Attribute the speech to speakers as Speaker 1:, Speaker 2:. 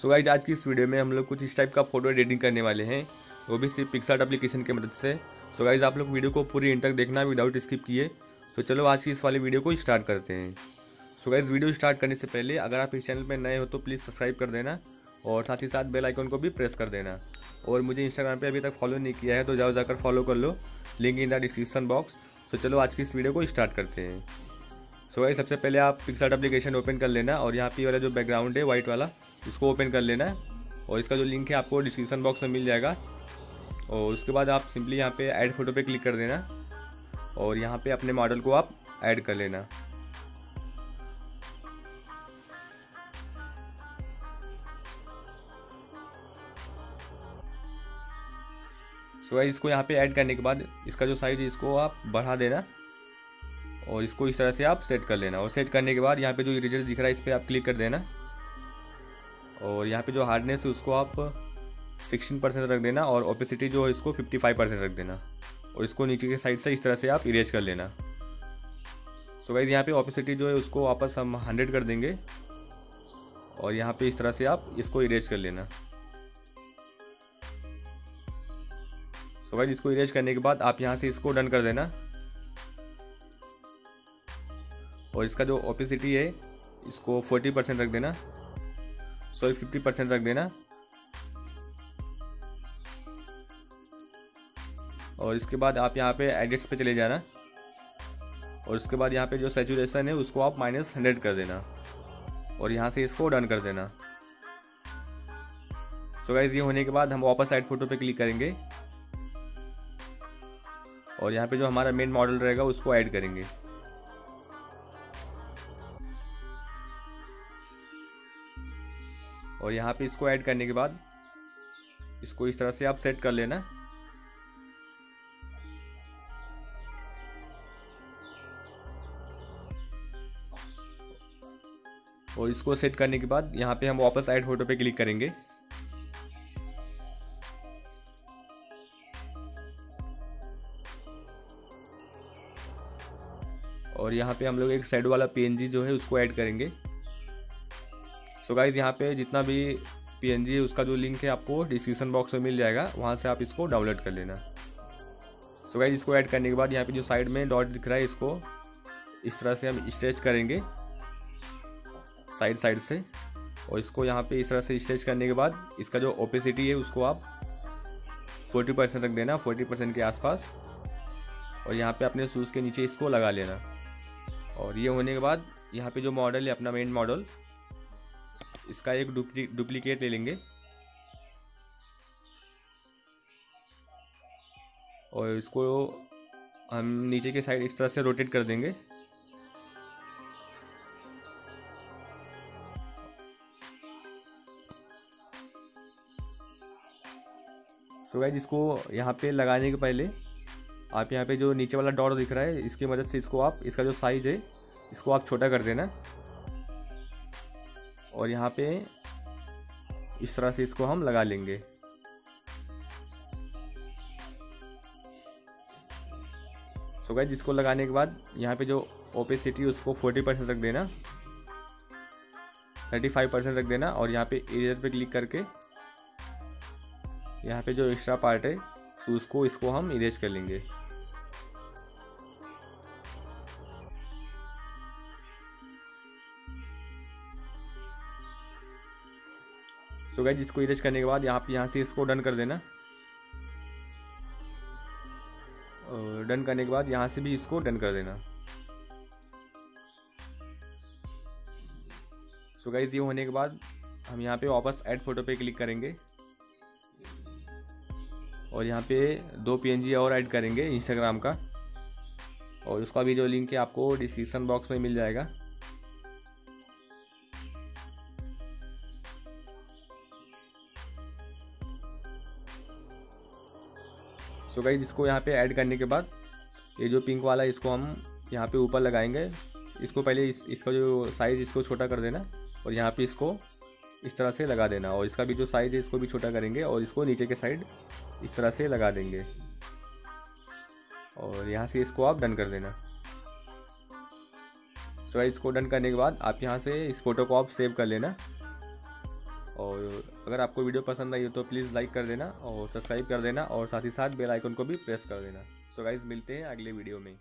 Speaker 1: So guys आज की इस वीडियो में हम लोग कुछ इस टाइप का फ़ोटो एडिटिंग करने वाले हैं। वो भी सिर्फ़ पिक्सार्ट एप्लीकेशन की मदद से। सो गाइज़ आप लोग वीडियो को पूरी इंटर तक देखना विदाउट स्किप किए। तो चलो आज की इस वाली वीडियो को स्टार्ट करते हैं। सो गाइज़ वीडियो स्टार्ट करने से पहले अगर आप इस चैनल पर नए हो तो प्लीज़ सब्सक्राइब कर देना और साथ ही साथ बेल आइकन को भी प्रेस कर देना। और मुझे इंस्टाग्राम पे अभी तक फॉलो नहीं किया है तो जाओ जाकर फॉलो कर लो। Link in the description box तो चलो आज की इस वीडियो को स्टार्ट करते हैं। सो so, गाइज़ सबसे पहले आप पिक्सार्ट एप्लीकेशन ओपन कर लेना और यहाँ पे वाला जो बैकग्राउंड है वाइट वाला इसको ओपन कर लेना है और इसका जो लिंक है आपको डिस्क्रिप्शन बॉक्स में मिल जाएगा। और उसके बाद आप सिंपली यहाँ पे ऐड फ़ोटो पे क्लिक कर देना और यहाँ पे अपने मॉडल को आप ऐड कर लेना। सो so, इसको यहाँ पे ऐड करने के बाद इसका जो साइज़ है इसको आप बढ़ा देना और इसको इस तरह से आप सेट कर लेना। और सेट करने के बाद यहाँ पे जो इरेजर दिख रहा है इस पर आप क्लिक कर देना। और यहाँ पे जो हार्डनेस है, उसको आप 16 परसेंट रख देना और ओपेसिटी जो है, इसको 55 परसेंट रख देना। और इसको नीचे के साइड से इस तरह से आप इरेज कर लेना। सो गाइज़ यहाँ पे ओपेसिटी जो है, उसको वापस हम 100 कर देंगे। और यहाँ पे इस तरह से आप इसको इरेज कर लेना। सो गाइज़ इसको इरेज करने के बाद आप यहाँ से इसको डन कर देना। और इसका जो ओपेसिटी है, इसको 40 परसेंट रख देना। सॉरी 50 परसेंट रख देना। और इसके बाद आप यहाँ पे एडिट्स पे चले जाना। और उसके बाद यहाँ पे जो सेचुरेशन है, उसको आप माइनस हंड्रेड कर देना। और यहाँ से इसको डन कर देना। सो गाइज़ ये होने के बाद हम वापस साइड फ़ोटो पे क्लिक करेंगे। और यहाँ पे जो हमारा मेन मॉडल रहेगा, उसको ऐड करेंगे। और यहाँ पे इसको ऐड करने के बाद, इसको इस तरह से आप सेट कर लेना। और इसको सेट करने के बाद, यहाँ पे हम वापस ऐड फ़ोटो पे क्लिक करेंगे। और यहाँ पे हम लोग एक साइड वाला पीएनजी जो है, उसको ऐड करेंगे। सो गाइज़ यहाँ पे जितना भी पी है, उसका जो लिंक है, आपको डिस्क्रिप्शन बॉक्स में मिल जाएगा। वहाँ से आप इसको डाउनलोड कर लेना। सो गाइज़ इसको ऐड करने के बाद यहाँ पे जो साइड में डॉट दिख रहा है, इसको इस तरह से हम स्ट्रेच करेंगे। साइड साइड से। और इसको यहाँ पे इस तरह से स्ट्रेच करने के बाद इसका जो ओपेसिटी है, उसको आप 40 परसेंट रख देना 40 परसेंट के आसपास। और यहाँ पे अपने शूज़ के नीचे इसको लगा लेना। और ये होने के बाद यहाँ पे जो मॉडल है, अपना मेन मॉडल इसका एक डुप्लीकेट ले लेंगे। और इसको हम नीचे के साइड इस तरह से रोटेट कर देंगे। तो गाइज़ इसको यहाँ पे लगाने के पहले आप यहाँ पे जो नीचे वाला डॉट दिख रहा है, इसकी मदद से इसको आप, इसका जो साइज़ है, इसको आप छोटा कर देना। और यहाँ पे इस तरह से इसको हम लगा लेंगे। तो गाइज़ इसको लगाने के बाद यहाँ पे जो ओपेसिटी उसको 40 परसेंट रख देना। 35 परसेंट रख देना और यहाँ पे इरेजर पे क्लिक करके यहाँ पे जो एक्स्ट्रा पार्ट है तो उसको, इसको हम इरेज कर लेंगे। तो गैज इसको इरेज करने के बाद यहाँ पे यहाँ से इसको डन कर देना। और डन करने के बाद यहाँ से भी इसको डन कर देना। सो so गाइज़ ये होने के बाद हम यहाँ पे वापस ऐड फ़ोटो पे क्लिक करेंगे। और यहाँ पे दो पीएनजी और ऐड करेंगे इंस्टाग्राम का। और उसका भी जो लिंक है आपको डिस्क्रिप्शन बॉक्स में मिल जाएगा। सो गाइज़ इसको यहाँ पे ऐड करने के बाद ये जो पिंक वाला इसको हम यहाँ पे ऊपर लगाएँगे। इसको पहले इस, इसका जो साइज़ इसको छोटा कर देना और यहाँ पे इसको इस तरह से लगा देना। और इसका भी जो साइज़ है इसको भी छोटा करेंगे और इसको नीचे के साइड इस तरह से लगा देंगे। और यहाँ से इसको आप डन कर देना। सो so इसको डन करने के बाद आप यहाँ से इस फ़ोटो को आप सेव कर लेना। और अगर आपको वीडियो पसंद आई हो तो प्लीज़ लाइक कर देना और सब्सक्राइब कर देना और साथ ही साथ बेल आइकन को भी प्रेस कर देना। सो गाइज़ मिलते हैं अगले वीडियो में।